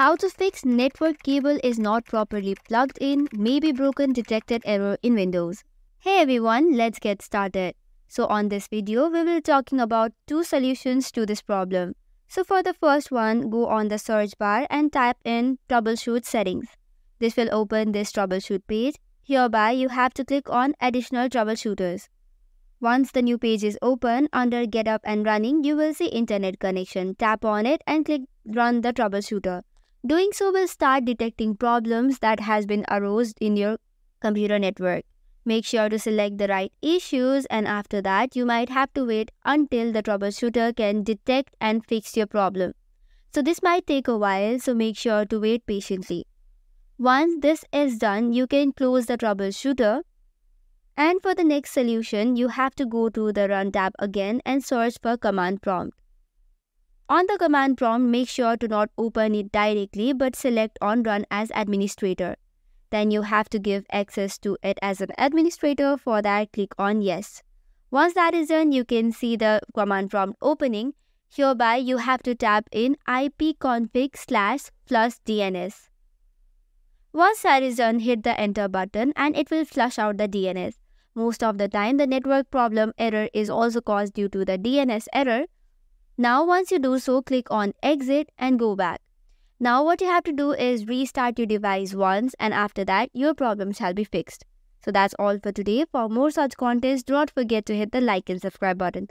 How to fix network cable is not properly plugged in, may be broken detected error in Windows. Hey everyone, let's get started. So on this video, we will be talking about two solutions to this problem. So for the first one, go on the search bar and type in troubleshoot settings. This will open this troubleshoot page. Hereby, you have to click on additional troubleshooters. Once the new page is open, under get up and running, you will see internet connection. Tap on it and click run the troubleshooter. Doing so will start detecting problems that has been arose in your computer network. Make sure to select the right issues and after that you might have to wait until the troubleshooter can detect and fix your problem. So this might take a while so make sure to wait patiently. Once this is done, you can close the troubleshooter and for the next solution, you have to go to the Run tab again and search for command prompt. On the command prompt, make sure to not open it directly but select on Run as administrator. Then you have to give access to it as an administrator. For that, click on Yes. Once that is done, you can see the command prompt opening. Hereby, you have to tap in ipconfig slash flush DNS. Once that is done, hit the enter button and it will flush out the DNS. Most of the time, the network problem error is also caused due to the DNS error. Now, once you do so, click on exit and go back. Now, what you have to do is restart your device once and after that, your problem shall be fixed. So that's all for today. For more such contents, do not forget to hit the like and subscribe button.